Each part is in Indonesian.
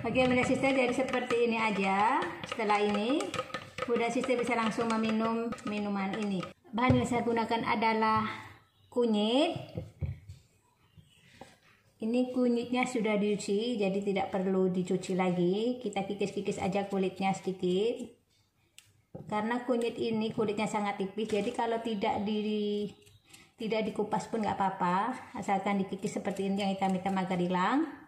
Bunda Sister jadi seperti ini aja. Setelah ini, Bunda Sister bisa langsung meminum minuman ini. Bahan yang saya gunakan adalah kunyit. Ini kunyitnya sudah dicuci, jadi tidak perlu dicuci lagi. Kita kikis-kikis aja kulitnya sedikit. Karena kunyit ini kulitnya sangat tipis, jadi kalau tidak di tidak dikupas pun nggak apa-apa, asalkan dikikis seperti ini yang hitam-hitam agar hilang.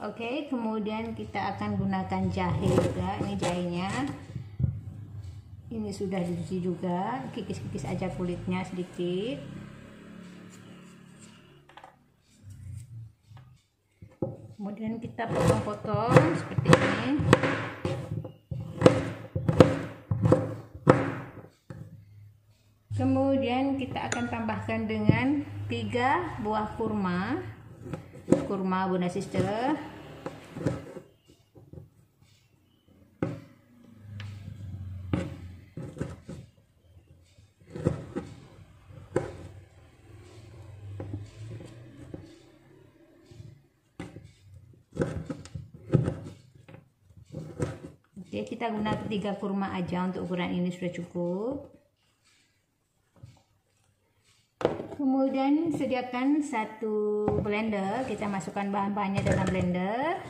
Oke, kemudian kita akan gunakan jahe juga. Ini jahenya. Ini sudah dicuci juga. Kikis-kikis aja kulitnya sedikit. Kemudian kita potong-potong seperti ini. Kemudian kita akan tambahkan dengan tiga buah kurma kurma Bunda Sister. Oke, kita gunakan tiga kurma aja untuk ukuran ini sudah cukup. Kemudian sediakan satu blender, kita masukkan bahan-bahannya dalam blender.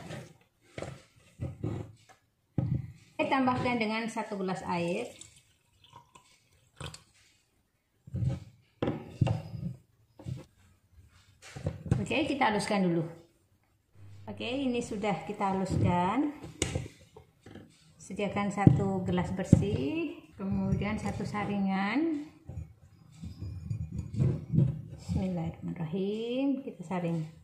Kita tambahkan dengan satu gelas air. Oke, kita haluskan dulu. Oke, ini sudah kita haluskan. Sediakan satu gelas bersih, kemudian satu saringan. Bismillahirrahmanirrahim. Kita saring.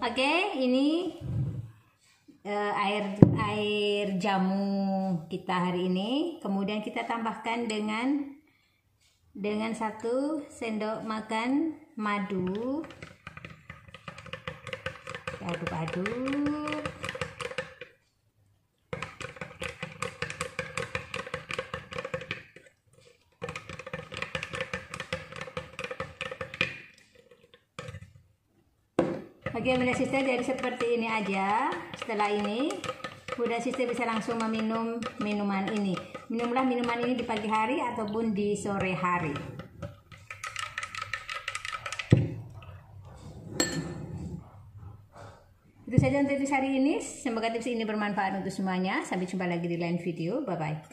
Oke, ini uh, air air jamu kita hari ini. Kemudian kita tambahkan dengan dengan satu sendok makan madu. Aduk-aduk. Bunda Sister jadi seperti ini aja. Setelah ini Bunda Sister bisa langsung meminum minuman ini. Minumlah minuman ini di pagi hari ataupun di sore hari. Itu saja untuk tips hari ini. Semoga tips ini bermanfaat untuk semuanya. Sampai jumpa lagi di lain video. Bye-bye